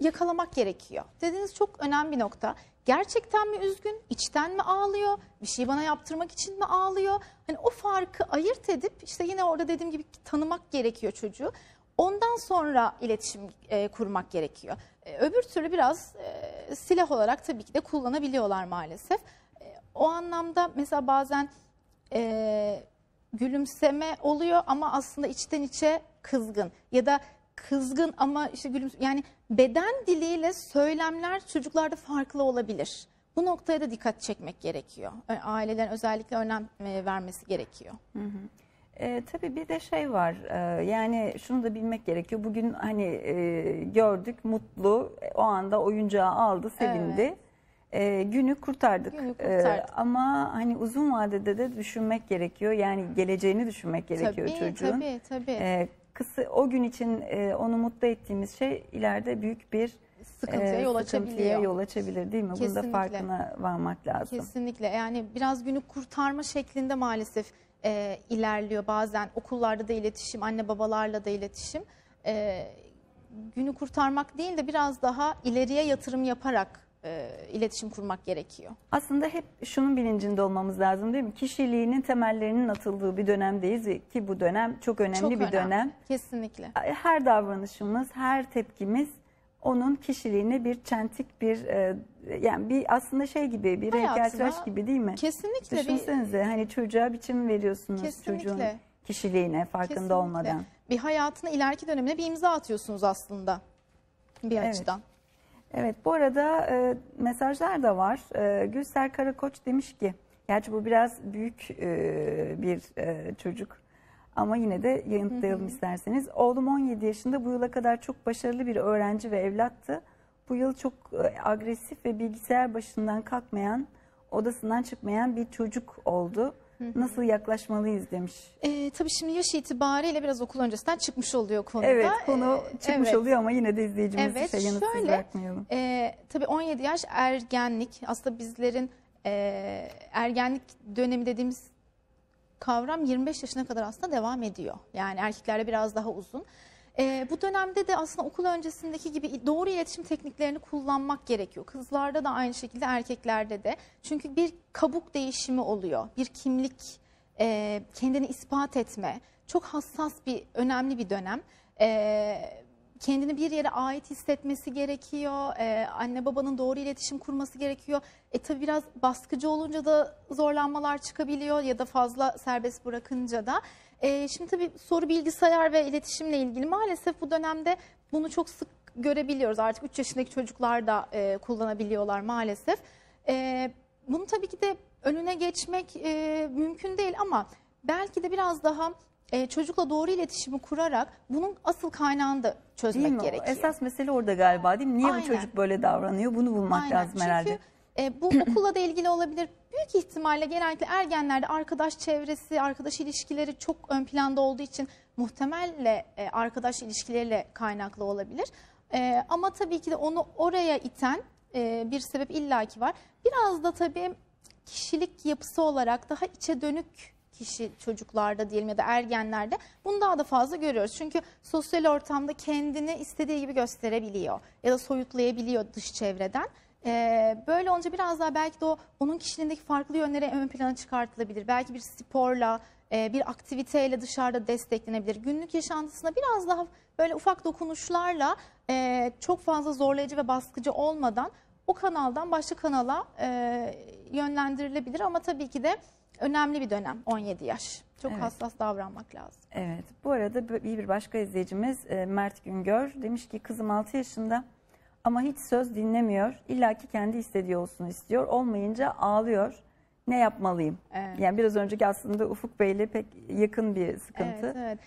Speaker 5: yakalamak gerekiyor. Dediğiniz çok önemli bir nokta. Gerçekten mi üzgün, içten mi ağlıyor, bir şey bana yaptırmak için mi ağlıyor? Hani o farkı ayırt edip işte yine orada dediğim gibi tanımak gerekiyor çocuğu. Ondan sonra iletişim e, kurmak gerekiyor. E, öbür türlü biraz e, silah olarak tabii ki de kullanabiliyorlar maalesef. E, o anlamda mesela bazen e, gülümseme oluyor ama aslında içten içe kızgın ya da kızgın ama işte gülümse yani beden diliyle söylemler çocuklarda farklı olabilir. Bu noktaya da dikkat çekmek gerekiyor. Ailelerin özellikle önem e, vermesi gerekiyor.
Speaker 4: E, tabii bir de şey var e, yani şunu da bilmek gerekiyor. Bugün hani e, gördük mutlu e, o anda oyuncağı aldı sevindi.
Speaker 5: Evet.
Speaker 4: E, günü kurtardık.
Speaker 5: Günü
Speaker 4: E,
Speaker 5: kurtardık.
Speaker 4: ama hani uzun vadede de düşünmek gerekiyor. Yani geleceğini düşünmek gerekiyor
Speaker 5: tabii,
Speaker 4: çocuğun.
Speaker 5: tabii tabii.
Speaker 4: E, kısa o gün için e, onu mutlu ettiğimiz şey ileride büyük bir
Speaker 5: Sıkıntıya
Speaker 4: e,
Speaker 5: yol
Speaker 4: sıkıntıya
Speaker 5: açabiliyor.
Speaker 4: yol açabilir değil mi? Bunda
Speaker 5: Kesinlikle.
Speaker 4: farkına varmak lazım.
Speaker 5: Kesinlikle yani biraz günü kurtarma şeklinde maalesef e, ilerliyor bazen okullarda da iletişim anne babalarla da iletişim E, günü kurtarmak değil de biraz daha ileriye yatırım yaparak e, iletişim kurmak gerekiyor.
Speaker 4: Aslında hep şunun bilincinde olmamız lazım değil mi? Kişiliğinin temellerinin atıldığı bir dönemdeyiz ki bu dönem çok önemli
Speaker 5: Çok
Speaker 4: bir
Speaker 5: önemli.
Speaker 4: dönem.
Speaker 5: Kesinlikle.
Speaker 4: Her davranışımız, her tepkimiz onun kişiliğine bir çentik bir e, yani bir aslında şey gibi bir
Speaker 5: Hayatına
Speaker 4: heykeltıraş gibi değil mi?
Speaker 5: Kesinlikle bir
Speaker 4: Düşünsenize hani çocuğa biçim veriyorsunuz
Speaker 5: Kesinlikle.
Speaker 4: çocuğun kişiliğine farkında
Speaker 5: kesinlikle
Speaker 4: olmadan.
Speaker 5: bir hayatına ileriki dönemine bir imza atıyorsunuz aslında bir
Speaker 4: Evet.
Speaker 5: açıdan.
Speaker 4: Evet bu arada e, mesajlar da var. E, Gülser Karakoç demiş ki, gerçi bu biraz büyük e, bir e, çocuk ama yine de yanıtlayalım isterseniz. Oğlum 17 yaşında bu yıla kadar çok başarılı bir öğrenci ve evlattı. Bu yıl çok e, agresif ve bilgisayar başından kalkmayan, odasından çıkmayan bir çocuk oldu. Nasıl yaklaşmalıyız demiş.
Speaker 5: E, tabii şimdi yaş itibariyle biraz okul öncesinden çıkmış oluyor konuda.
Speaker 4: Evet konu
Speaker 5: E,
Speaker 4: çıkmış
Speaker 5: evet.
Speaker 4: oluyor ama yine de izleyicimizi
Speaker 5: Evet,
Speaker 4: şey, yanıtsız
Speaker 5: şöyle,
Speaker 4: bırakmayalım.
Speaker 5: Ee, tabii 17 yaş ergenlik. Aslında bizlerin e, ergenlik dönemi dediğimiz kavram 25 yaşına kadar aslında devam ediyor. Yani erkeklerde biraz daha uzun. Ee, bu dönemde de aslında okul öncesindeki gibi doğru iletişim tekniklerini kullanmak gerekiyor. Kızlarda da aynı şekilde erkeklerde de. Çünkü bir kabuk değişimi oluyor. Bir kimlik, e, kendini ispat etme. Çok hassas bir, önemli bir dönem. Ee, kendini bir yere ait hissetmesi gerekiyor. Ee, anne babanın doğru iletişim kurması gerekiyor. E tabii biraz baskıcı olunca da zorlanmalar çıkabiliyor ya da fazla serbest bırakınca da. Ee, şimdi tabii soru bilgisayar ve iletişimle ilgili maalesef bu dönemde bunu çok sık görebiliyoruz. Artık 3 yaşındaki çocuklar da e, kullanabiliyorlar maalesef. E, bunu tabii ki de önüne geçmek e, mümkün değil ama belki de biraz daha e, çocukla doğru iletişimi kurarak bunun asıl kaynağını da çözmek
Speaker 4: Değil mi?
Speaker 5: Gerekiyor.
Speaker 4: Esas mesele orada galiba değil mi? Niye
Speaker 5: Aynen.
Speaker 4: bu çocuk böyle davranıyor? Bunu bulmak
Speaker 5: Aynen.
Speaker 4: lazım herhalde.
Speaker 5: Çünkü e, bu okulla da ilgili olabilir. Büyük ihtimalle genellikle ergenlerde arkadaş çevresi, arkadaş ilişkileri çok ön planda olduğu için muhtemelle e, arkadaş ilişkileriyle kaynaklı olabilir. E, ama tabii ki de onu oraya iten e, bir sebep illaki var. Biraz da tabii kişilik yapısı olarak daha içe dönük kişi çocuklarda diyelim ya da ergenlerde bunu daha da fazla görüyoruz. Çünkü sosyal ortamda kendini istediği gibi gösterebiliyor ya da soyutlayabiliyor dış çevreden. Ee, böyle olunca biraz daha belki de o onun kişiliğindeki farklı yönleri ön plana çıkartılabilir. Belki bir sporla, e, bir aktiviteyle dışarıda desteklenebilir. Günlük yaşantısına biraz daha böyle ufak dokunuşlarla e, çok fazla zorlayıcı ve baskıcı olmadan o kanaldan başka kanala e, yönlendirilebilir ama tabii ki de önemli bir dönem 17 yaş. Çok
Speaker 4: Evet.
Speaker 5: hassas davranmak lazım.
Speaker 4: Evet. Bu arada bir bir başka izleyicimiz e, Mert Güngör demiş ki kızım 6 yaşında ama hiç söz dinlemiyor. İlla ki kendi istediği olsun istiyor. Olmayınca ağlıyor. Ne yapmalıyım?
Speaker 5: Evet.
Speaker 4: Yani biraz önceki aslında Ufuk Bey'le pek yakın bir sıkıntı.
Speaker 5: Evet, evet.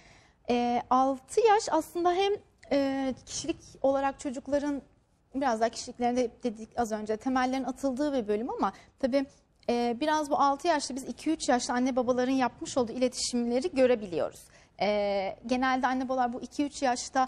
Speaker 5: Ee, 6 yaş aslında hem e, kişilik olarak çocukların biraz daha kişiliklerinde dedik az önce temellerin atıldığı bir bölüm ama tabii e, biraz bu 6 yaşta biz 2-3 yaşta anne babaların yapmış olduğu iletişimleri görebiliyoruz. E, genelde anne babalar bu 2-3 yaşta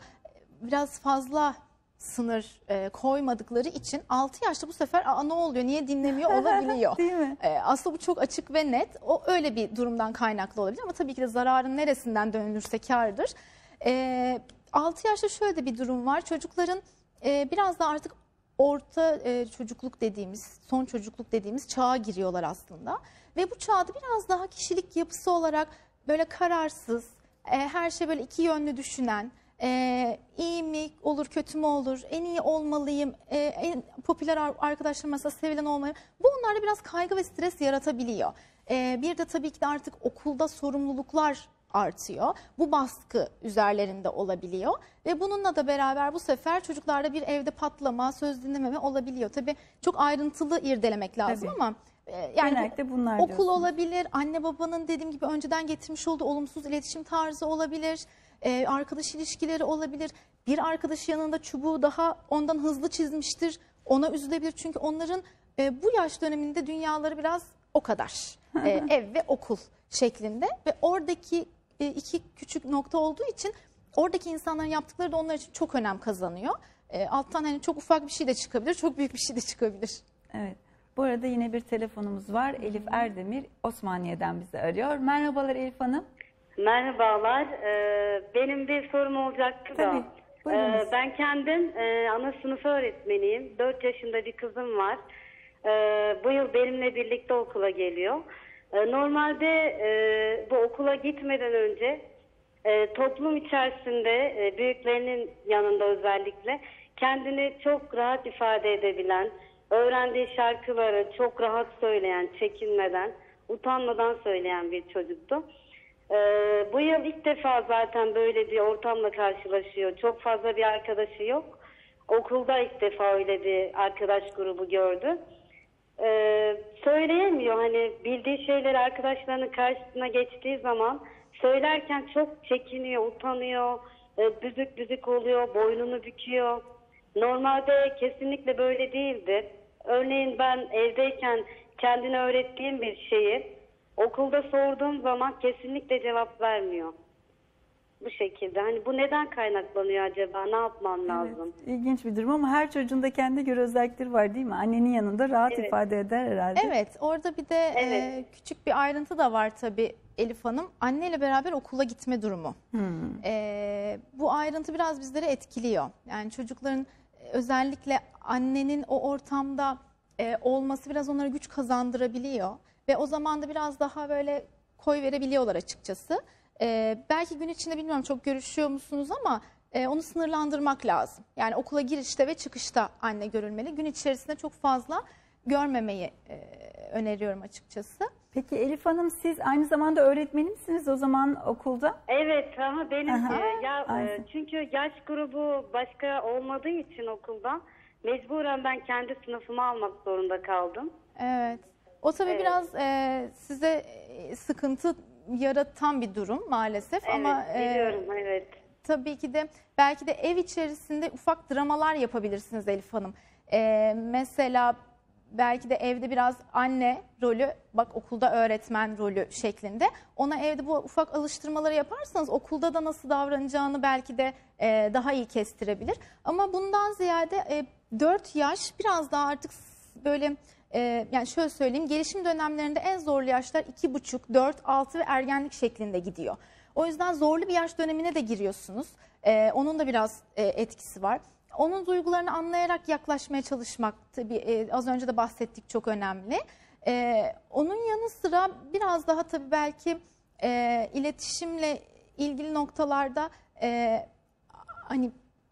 Speaker 5: biraz fazla sınır e, koymadıkları için 6 yaşta bu sefer Aa, ne oluyor niye dinlemiyor olabiliyor.
Speaker 4: Değil mi?
Speaker 5: E, aslında bu çok açık ve net. O öyle bir durumdan kaynaklı olabilir ama tabii ki de zararın neresinden dönülürse kârdır. E, 6 yaşta şöyle de bir durum var. Çocukların e, biraz da artık orta e, çocukluk dediğimiz, son çocukluk dediğimiz çağa giriyorlar aslında. Ve bu çağda biraz daha kişilik yapısı olarak böyle kararsız, e, her şey böyle iki yönlü düşünen, e, iyi mi olur kötü mü olur, en iyi olmalıyım, e, en popüler ar- arkadaşlarım mesela sevilen olmalıyım. Bu onlarda biraz kaygı ve stres yaratabiliyor. E, bir de tabii ki de artık okulda sorumluluklar artıyor. Bu baskı üzerlerinde olabiliyor ve bununla da beraber bu sefer çocuklarda bir evde patlama, söz dinlememe olabiliyor. Tabii çok ayrıntılı irdelemek lazım
Speaker 4: Tabii.
Speaker 5: ama e, yani
Speaker 4: Genellikle bunlar
Speaker 5: Okul
Speaker 4: diyorsunuz.
Speaker 5: olabilir, anne babanın dediğim gibi önceden getirmiş olduğu olumsuz iletişim tarzı olabilir, e, arkadaş ilişkileri olabilir. Bir arkadaşı yanında çubuğu daha ondan hızlı çizmiştir, ona üzülebilir. Çünkü onların e, bu yaş döneminde dünyaları biraz o kadar. Ev ve okul şeklinde ve oradaki e, iki küçük nokta olduğu için oradaki insanların yaptıkları da onlar için çok önem kazanıyor. E, alttan hani çok ufak bir şey de çıkabilir, çok büyük bir şey de çıkabilir.
Speaker 4: Evet. Bu arada yine bir telefonumuz var. Elif Erdemir Osmaniye'den bizi arıyor. Merhabalar Elif Hanım.
Speaker 7: Merhabalar. Ee, benim bir sorum olacaktı da.
Speaker 4: Tabii, buyurunuz.
Speaker 7: Ee, ben kendim e, ana sınıf öğretmeniyim. 4 yaşında bir kızım var. Ee, bu yıl benimle birlikte okula geliyor. Ee, normalde e, bu okula gitmeden önce e, toplum içerisinde e, büyüklerinin yanında özellikle kendini çok rahat ifade edebilen, öğrendiği şarkıları çok rahat söyleyen, çekinmeden, utanmadan söyleyen bir çocuktu. Ee, bu yıl ilk defa zaten böyle bir ortamla karşılaşıyor. Çok fazla bir arkadaşı yok. Okulda ilk defa öyle bir arkadaş grubu gördü. Ee, söyleyemiyor hani bildiği şeyleri arkadaşlarının karşısına geçtiği zaman söylerken çok çekiniyor, utanıyor, e, büzük büzük oluyor, boynunu büküyor. Normalde kesinlikle böyle değildi. Örneğin ben evdeyken kendine öğrettiğim bir şeyi okulda sorduğum zaman kesinlikle cevap vermiyor. Bu şekilde. Hani bu neden kaynaklanıyor acaba? Ne yapmam lazım?
Speaker 4: Evet, ilginç bir durum ama her çocuğun da kendine göre özellikleri var değil mi? Annenin yanında rahat
Speaker 7: Evet.
Speaker 4: ifade eder herhalde.
Speaker 5: Evet, orada bir de e,
Speaker 7: Evet.
Speaker 5: küçük bir ayrıntı da var tabii Elif Hanım. Anneyle beraber okula gitme durumu. E, bu ayrıntı biraz bizleri etkiliyor. Yani çocukların e, özellikle annenin o ortamda e, olması biraz onlara güç kazandırabiliyor. Ve o zaman da biraz daha böyle koy verebiliyorlar açıkçası. E, belki gün içinde bilmiyorum çok görüşüyor musunuz ama e, onu sınırlandırmak lazım. Yani okula girişte ve çıkışta anne görülmeli. Gün içerisinde çok fazla görmemeyi e, öneriyorum açıkçası.
Speaker 4: Peki Elif Hanım siz aynı zamanda öğretmeni misiniz o zaman okulda?
Speaker 7: Evet ama benim
Speaker 4: Aha,
Speaker 7: e, ya e, çünkü yaş grubu başka olmadığı için okulda mecburen ben kendi sınıfımı almak zorunda kaldım.
Speaker 5: Evet. O tabii
Speaker 7: Evet.
Speaker 5: biraz e, size e, sıkıntı yaratan bir durum maalesef
Speaker 7: Evet,
Speaker 5: ama e,
Speaker 7: biliyorum evet.
Speaker 5: tabii ki de belki de ev içerisinde ufak dramalar yapabilirsiniz Elif Hanım. Ee, mesela belki de evde biraz anne rolü, bak okulda öğretmen rolü şeklinde. Ona evde bu ufak alıştırmaları yaparsanız okulda da nasıl davranacağını belki de e, daha iyi kestirebilir. Ama bundan ziyade e, 4 yaş biraz daha artık böyle e, yani şöyle söyleyeyim gelişim dönemlerinde en zorlu yaşlar 2,5, 4, 6 ve ergenlik şeklinde gidiyor. O yüzden zorlu bir yaş dönemine de giriyorsunuz. Ee, onun da biraz e, etkisi var. Onun duygularını anlayarak yaklaşmaya çalışmak tabii e, az önce de bahsettik çok önemli. Ee, onun yanı sıra biraz daha tabii belki e, iletişimle ilgili noktalarda e, hani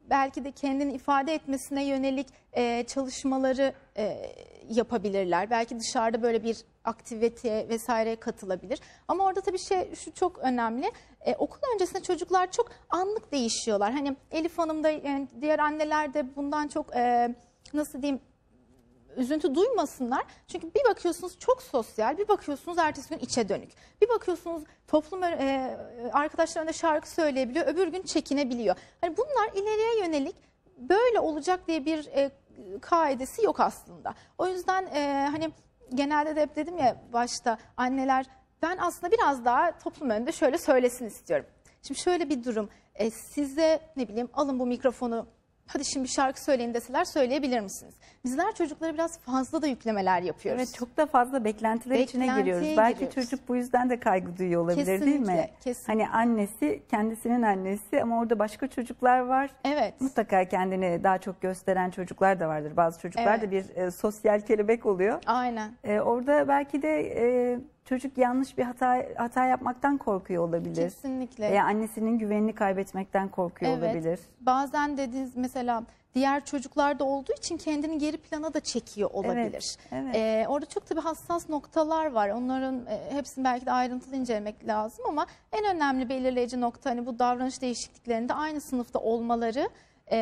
Speaker 5: belki de kendini ifade etmesine yönelik e, çalışmaları e, yapabilirler. Belki dışarıda böyle bir aktivite vesaire katılabilir. Ama orada tabii şey şu çok önemli. E, okul öncesinde çocuklar çok anlık değişiyorlar. Hani Elif Hanım da yani diğer anneler de bundan çok e, nasıl diyeyim üzüntü duymasınlar. Çünkü bir bakıyorsunuz çok sosyal, bir bakıyorsunuz ertesi gün içe dönük. Bir bakıyorsunuz toplum e, arkadaşlarında şarkı söyleyebiliyor, öbür gün çekinebiliyor. Hani bunlar ileriye yönelik böyle olacak diye bir e, kaidesi yok aslında. O yüzden e, hani genelde de hep dedim ya başta anneler ben aslında biraz daha toplum önünde şöyle söylesin istiyorum. Şimdi şöyle bir durum. E, size ne bileyim alın bu mikrofonu hadi şimdi şarkı söyleyin deseler söyleyebilir misiniz? Bizler çocuklara biraz fazla da yüklemeler yapıyoruz.
Speaker 4: Evet çok da fazla beklentiler içine giriyoruz. Belki
Speaker 5: giriyoruz.
Speaker 4: çocuk bu yüzden de kaygı duyuyor olabilir değil mi?
Speaker 5: Kesinlikle, kesinlikle.
Speaker 4: Hani annesi kendisinin annesi ama orada başka çocuklar var.
Speaker 5: Evet.
Speaker 4: Mutlaka kendini daha çok gösteren çocuklar da vardır. Bazı çocuklar da bir e, sosyal kelebek oluyor.
Speaker 5: Aynen.
Speaker 4: E, orada belki de e, çocuk yanlış bir hata hata yapmaktan korkuyor olabilir.
Speaker 5: Kesinlikle.
Speaker 4: Veya annesinin güvenini kaybetmekten korkuyor
Speaker 5: Evet.
Speaker 4: olabilir.
Speaker 5: Bazen dediğiniz mesela diğer çocuklarda olduğu için kendini geri plana da çekiyor olabilir.
Speaker 4: evet.
Speaker 5: Ee, orada çok tabii hassas noktalar var. Onların e, hepsini belki de ayrıntılı incelemek lazım ama en önemli belirleyici nokta hani bu davranış değişikliklerinde aynı sınıfta olmaları e,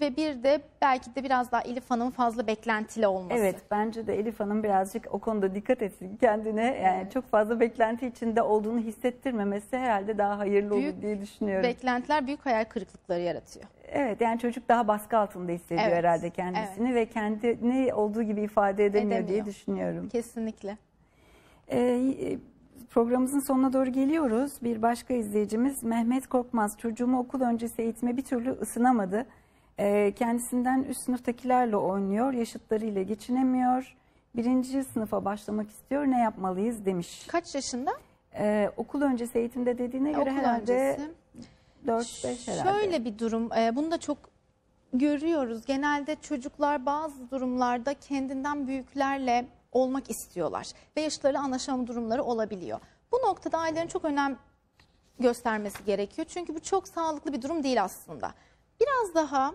Speaker 5: ve bir de belki de biraz daha Elif Hanım'ın fazla beklentili olması.
Speaker 4: Evet bence de Elif Hanım birazcık o konuda dikkat etsin kendine. Yani çok fazla beklenti içinde olduğunu hissettirmemesi herhalde daha hayırlı
Speaker 5: Büyük
Speaker 4: olur diye düşünüyorum.
Speaker 5: Beklentiler büyük hayal kırıklıkları yaratıyor.
Speaker 4: evet yani çocuk daha baskı altında hissediyor
Speaker 5: Evet,
Speaker 4: herhalde kendisini ve kendini olduğu gibi ifade edemiyor, diye
Speaker 5: Edemiyor.
Speaker 4: düşünüyorum.
Speaker 5: Kesinlikle.
Speaker 4: Ee, programımızın sonuna doğru geliyoruz. Bir başka izleyicimiz Mehmet Korkmaz. Çocuğumu okul öncesi eğitime bir türlü ısınamadı. Ee, kendisinden üst sınıftakilerle oynuyor. Yaşıtlarıyla geçinemiyor. Birinci sınıfa başlamak istiyor. Ne yapmalıyız demiş.
Speaker 5: Kaç yaşında?
Speaker 4: Ee, okul öncesi eğitimde dediğine göre
Speaker 5: Okul
Speaker 4: herhalde
Speaker 5: öncesi.
Speaker 4: 4-5 herhalde.
Speaker 5: Şöyle bir durum, e, bunu da çok görüyoruz. Genelde çocuklar bazı durumlarda kendinden büyüklerle olmak istiyorlar ve yaşlarıyla anlaşamama durumları olabiliyor. Bu noktada ailelerin çok önem göstermesi gerekiyor. Çünkü bu çok sağlıklı bir durum değil aslında. Biraz daha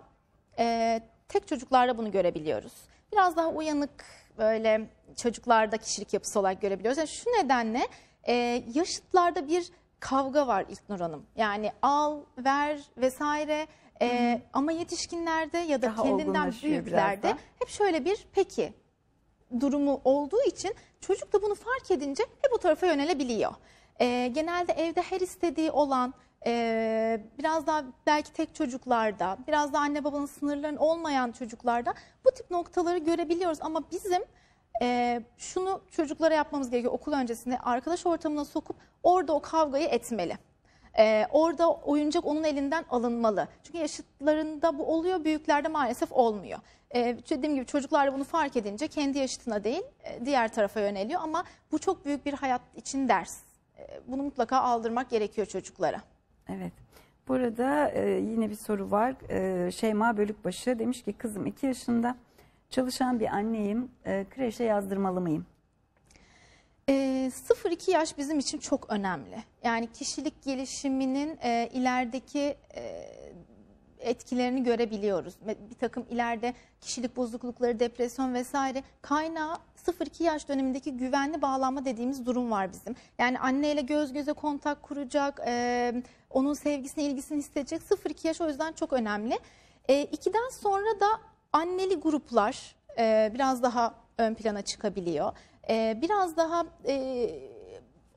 Speaker 5: e, tek çocuklarda bunu görebiliyoruz. Biraz daha uyanık böyle çocuklarda kişilik yapısı olarak görebiliyoruz. Yani şu nedenle e, yaşıtlarda bir kavga var İlknur Hanım. Yani al, ver vesaire. E, ama yetişkinlerde ya da
Speaker 4: Daha
Speaker 5: kendinden büyüklerde hep şöyle bir peki durumu olduğu için çocuk da bunu fark edince hep o tarafa yönelebiliyor. Ee, genelde evde her istediği olan e, biraz daha belki tek çocuklarda, biraz da anne babanın sınırlarının olmayan çocuklarda bu tip noktaları görebiliyoruz. Ama bizim e, şunu çocuklara yapmamız gerekiyor okul öncesinde arkadaş ortamına sokup orada o kavgayı etmeli. Ee, orada oyuncak onun elinden alınmalı. Çünkü yaşıtlarında bu oluyor, büyüklerde maalesef olmuyor. Ee, dediğim gibi çocuklar bunu fark edince kendi yaşıtına değil e, diğer tarafa yöneliyor. Ama bu çok büyük bir hayat için ders. Ee, bunu mutlaka aldırmak gerekiyor çocuklara.
Speaker 4: Evet. Burada e, yine bir soru var. E, Şeyma Bölükbaşı demiş ki kızım 2 yaşında çalışan bir anneyim. E, kreşe yazdırmalı mıyım?
Speaker 5: E, 0-2 yaş bizim için çok önemli. Yani kişilik gelişiminin e, ilerideki e, etkilerini görebiliyoruz. Bir takım ileride kişilik bozuklukları, depresyon vesaire kaynağı 0-2 yaş dönemindeki güvenli bağlanma dediğimiz durum var bizim. Yani anneyle göz göze kontak kuracak, e, onun sevgisini, ilgisini hissedecek. 0-2 yaş o yüzden çok önemli. E, 2'den sonra da anneli gruplar e, biraz daha ön plana çıkabiliyor. E, biraz daha e,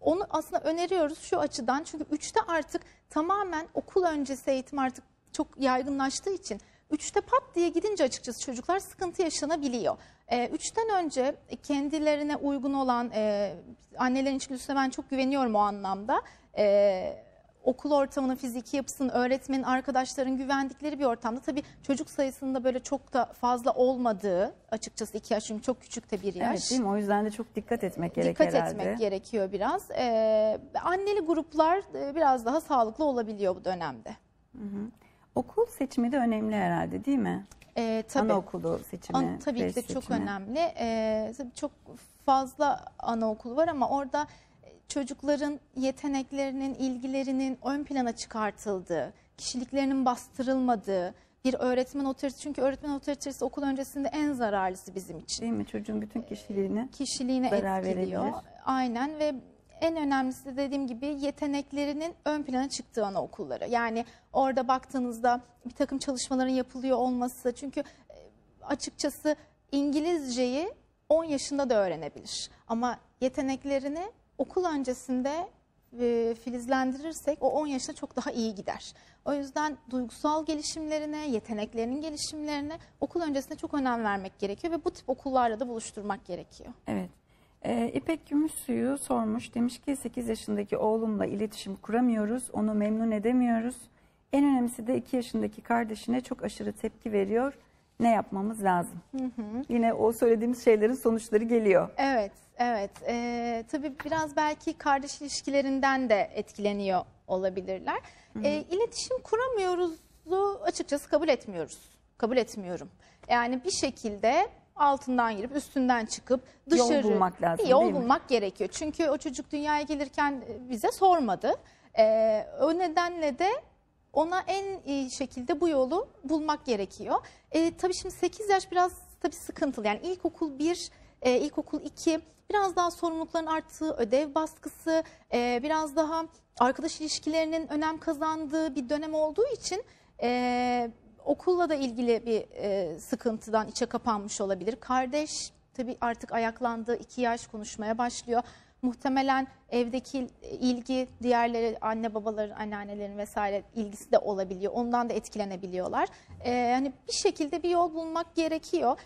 Speaker 5: Onu aslında öneriyoruz şu açıdan çünkü 3'te artık tamamen okul öncesi eğitim artık çok yaygınlaştığı için 3'te pat diye gidince açıkçası çocuklar sıkıntı yaşanabiliyor. Ee, Üçten önce kendilerine uygun olan e, annelerin içgüdüsüne ben çok güveniyorum o anlamda. Ee, okul ortamının, fiziki yapısının, öğretmenin, arkadaşların güvendikleri bir ortamda tabii çocuk sayısının da böyle çok da fazla olmadığı açıkçası iki yaş çünkü çok küçük de bir yaş.
Speaker 4: Evet değil mi? O yüzden de çok dikkat etmek gerek
Speaker 5: Dikkat
Speaker 4: herhalde.
Speaker 5: etmek gerekiyor biraz. Ee, anneli gruplar e, biraz daha sağlıklı olabiliyor bu dönemde.
Speaker 4: Okul seçimi de önemli herhalde değil mi?
Speaker 5: Ee, tabii.
Speaker 4: Anaokulu seçimi.
Speaker 5: An- tabii ki de çok
Speaker 4: seçimi.
Speaker 5: önemli. Ee, tabii çok fazla anaokulu var ama orada e, çocukların yeteneklerinin, ilgilerinin ön plana çıkartıldığı, kişiliklerinin bastırılmadığı bir öğretmen otoritesi. Çünkü öğretmen otoritesi okul öncesinde en zararlısı bizim için.
Speaker 4: Değil mi? Çocuğun bütün kişiliğini.
Speaker 5: Kişiliğine
Speaker 4: Zarar
Speaker 5: etkiliyor.
Speaker 4: verebilir.
Speaker 5: Aynen ve en önemlisi de dediğim gibi yeteneklerinin ön plana çıktığı anaokulları. Yani orada baktığınızda bir takım çalışmaların yapılıyor olması. Çünkü e, açıkçası İngilizceyi 10 yaşında da öğrenebilir. Ama yeteneklerini okul öncesinde e, filizlendirirsek o 10 yaşında çok daha iyi gider. O yüzden duygusal gelişimlerine, yeteneklerinin gelişimlerine okul öncesinde çok önem vermek gerekiyor ve bu tip okullarla da buluşturmak gerekiyor.
Speaker 4: Evet. Ee, İpek Gümüşsuyu sormuş. Demiş ki 8 yaşındaki oğlumla iletişim kuramıyoruz. Onu memnun edemiyoruz. En önemlisi de 2 yaşındaki kardeşine çok aşırı tepki veriyor. Ne yapmamız lazım? Yine o söylediğimiz şeylerin sonuçları geliyor.
Speaker 5: Evet, evet. Ee, tabii biraz belki kardeş ilişkilerinden de etkileniyor olabilirler. Ee, iletişim kuramıyoruzu açıkçası kabul etmiyoruz. Kabul etmiyorum. Yani bir şekilde altından girip üstünden çıkıp
Speaker 4: Yol
Speaker 5: dışarı
Speaker 4: bulmak lazım,
Speaker 5: bir yol
Speaker 4: değil mi?
Speaker 5: bulmak gerekiyor. Çünkü o çocuk dünyaya gelirken bize sormadı. Ee, o nedenle de ona en iyi şekilde bu yolu bulmak gerekiyor. Ee, tabii şimdi 8 yaş biraz tabii sıkıntılı. Yani ilkokul 1, e, ilkokul 2 biraz daha sorumlulukların arttığı, ödev baskısı, e, biraz daha arkadaş ilişkilerinin önem kazandığı bir dönem olduğu için e, okulla da ilgili bir e, sıkıntıdan içe kapanmış olabilir. Kardeş tabii artık ayaklandı, 2 yaş konuşmaya başlıyor. Muhtemelen evdeki ilgi diğerleri anne babaların, anneannelerin vesaire ilgisi de olabiliyor. Ondan da etkilenebiliyorlar. Ee, hani bir şekilde bir yol bulmak gerekiyor.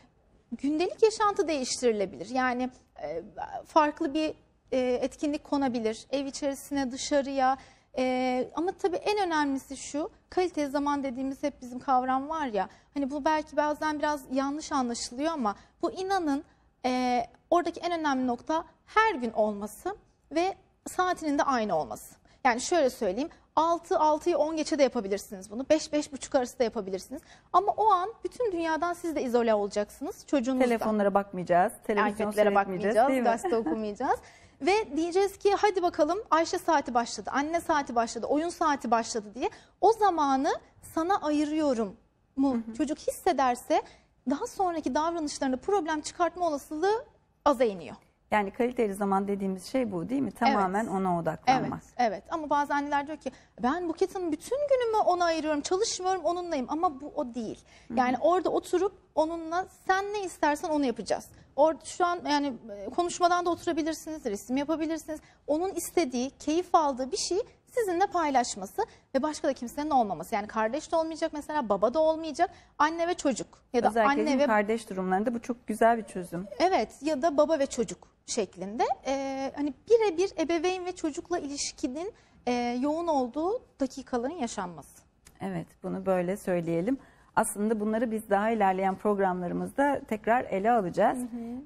Speaker 5: Gündelik yaşantı değiştirilebilir. Yani e, farklı bir e, etkinlik konabilir. Ev içerisine, dışarıya. E, ama tabii en önemlisi şu, kalite zaman dediğimiz hep bizim kavram var ya. Hani bu belki bazen biraz yanlış anlaşılıyor ama bu inanın e, oradaki en önemli nokta her gün olması ve saatinin de aynı olması. Yani şöyle söyleyeyim 6 6'yı 10 geçe de yapabilirsiniz bunu. 5 5.30 arası da yapabilirsiniz. Ama o an bütün dünyadan siz de izole olacaksınız çocuğunuzdan.
Speaker 4: Telefonlara bakmayacağız. Televizyon
Speaker 5: Erkeklere
Speaker 4: seyretmeyeceğiz.
Speaker 5: bakmayacağız, gazete okumayacağız. Ve diyeceğiz ki hadi bakalım Ayşe saati başladı, anne saati başladı, oyun saati başladı diye. O zamanı sana ayırıyorum mu çocuk hissederse daha sonraki davranışlarında problem çıkartma olasılığı aza iniyor.
Speaker 4: Yani kaliteli zaman dediğimiz şey bu değil mi? Tamamen ona
Speaker 5: Evet,
Speaker 4: odaklanmak.
Speaker 5: evet. Ama bazı anneler diyor ki ben Buket Hanım bütün günümü ona ayırıyorum, çalışmıyorum onunlayım ama bu o değil. Yani orada oturup onunla sen ne istersen onu yapacağız. Orada şu an yani e, konuşmadan da oturabilirsiniz, resim yapabilirsiniz. Onun istediği, keyif aldığı bir şeyi sizinle paylaşması ve başka da kimsenin olmaması. Yani kardeş de olmayacak mesela, baba da olmayacak, anne ve çocuk ya da
Speaker 4: Özellikle
Speaker 5: anne ve
Speaker 4: kardeş durumlarında bu çok güzel bir çözüm.
Speaker 5: Evet ya da baba ve çocuk şeklinde Ee, hani birebir ebeveyn ve çocukla ilişkinin e, yoğun olduğu dakikaların yaşanması.
Speaker 4: Evet bunu böyle söyleyelim. Aslında bunları biz daha ilerleyen programlarımızda tekrar ele alacağız.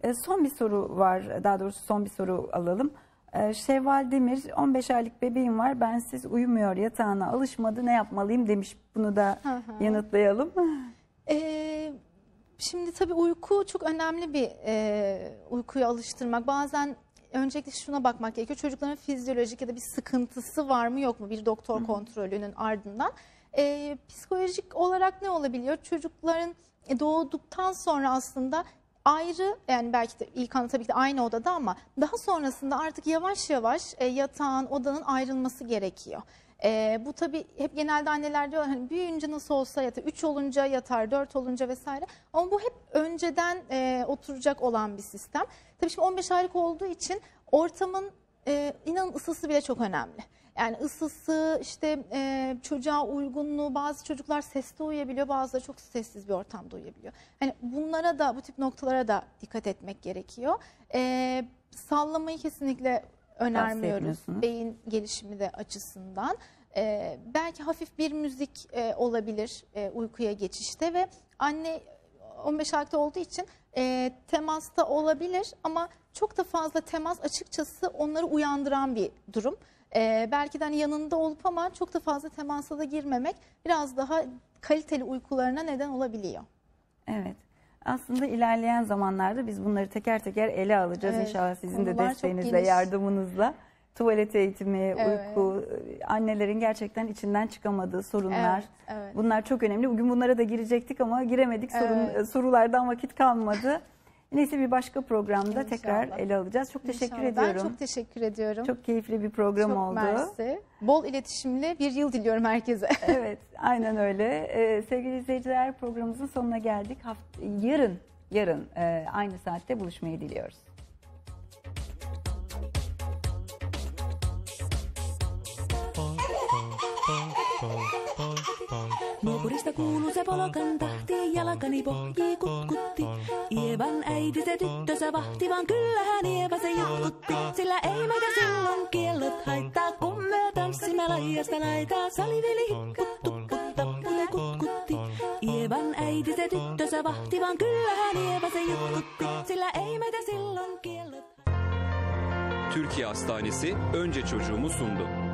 Speaker 4: E, son bir soru var. Daha doğrusu son bir soru alalım. E, Şevval Demir 15 aylık bebeğim var. Bensiz uyumuyor yatağına alışmadı ne yapmalıyım demiş. Bunu da yanıtlayalım.
Speaker 5: Ee, şimdi tabii uyku çok önemli bir e, uykuya alıştırmak. Bazen öncelikle şuna bakmak gerekiyor. Çocukların fizyolojik ya da bir sıkıntısı var mı yok mu bir doktor kontrolünün ardından. Ee, psikolojik olarak ne olabiliyor? Çocukların e, doğduktan sonra aslında ayrı yani belki de ilk tabii ki de aynı odada ama daha sonrasında artık yavaş yavaş e, yatağın odanın ayrılması gerekiyor. E, bu tabii hep genelde anneler diyorlar hani büyüyünce nasıl olsa yatar 3 olunca yatar 4 olunca vesaire ama bu hep önceden e, oturacak olan bir sistem. Tabii şimdi 15 aylık olduğu için ortamın e, inanın ısısı bile çok önemli. Yani ısısı işte e, çocuğa uygunluğu bazı çocuklar sesli uyuyabiliyor bazıları çok sessiz bir ortamda uyuyabiliyor. Hani bunlara da bu tip noktalara da dikkat etmek gerekiyor. E, sallamayı kesinlikle önermiyoruz beyin gelişimi de açısından. E, belki hafif bir müzik e, olabilir e, uykuya geçişte ve anne 15 aylıkta olduğu için e, temasta olabilir ama çok da fazla temas açıkçası onları uyandıran bir durum. E, belki de hani yanında olup ama çok da fazla temasa da girmemek biraz daha kaliteli uykularına neden olabiliyor.
Speaker 4: Evet. Aslında ilerleyen zamanlarda biz bunları teker teker ele alacağız
Speaker 5: Evet,
Speaker 4: inşallah sizin de desteğinizle, yardımınızla. Tuvalet eğitimi,
Speaker 5: Evet.
Speaker 4: uyku, annelerin gerçekten içinden çıkamadığı sorunlar.
Speaker 5: Evet, evet.
Speaker 4: Bunlar çok önemli. Bugün bunlara da girecektik ama giremedik. Sorun,
Speaker 5: Evet.
Speaker 4: sorulardan vakit kalmadı. Neyse bir başka programda tekrar
Speaker 5: İnşallah.
Speaker 4: ele alacağız. Çok teşekkür
Speaker 5: İnşallah.
Speaker 4: ediyorum.
Speaker 5: Ben çok teşekkür ediyorum.
Speaker 4: Çok keyifli bir program
Speaker 5: Çok
Speaker 4: oldu.
Speaker 5: mersi. Bol iletişimli bir yıl diliyorum herkese.
Speaker 4: Evet, aynen öyle. Ee, sevgili izleyiciler programımızın sonuna geldik. Haft yarın, yarın e, aynı saatte buluşmayı diliyoruz.
Speaker 3: Kuuluu se polokan tahti, jalkani pohjii kutkutti. Ievan äiti se tyttönsä vahti, vaan kyllähän Ieva se jutkutti. Sillä ei meitä silloin kiellot haittaa, kun me tanssimme laijasta laitaa. Saliveli hipputtu, tappuli kutkutti. Ievan äiti se tyttönsä vahti, vaan kyllähän Ieva se jutkutti. Sillä ei meitä silloin kiellot
Speaker 1: Türkiye Hastanesi önce çocuğumu sundu.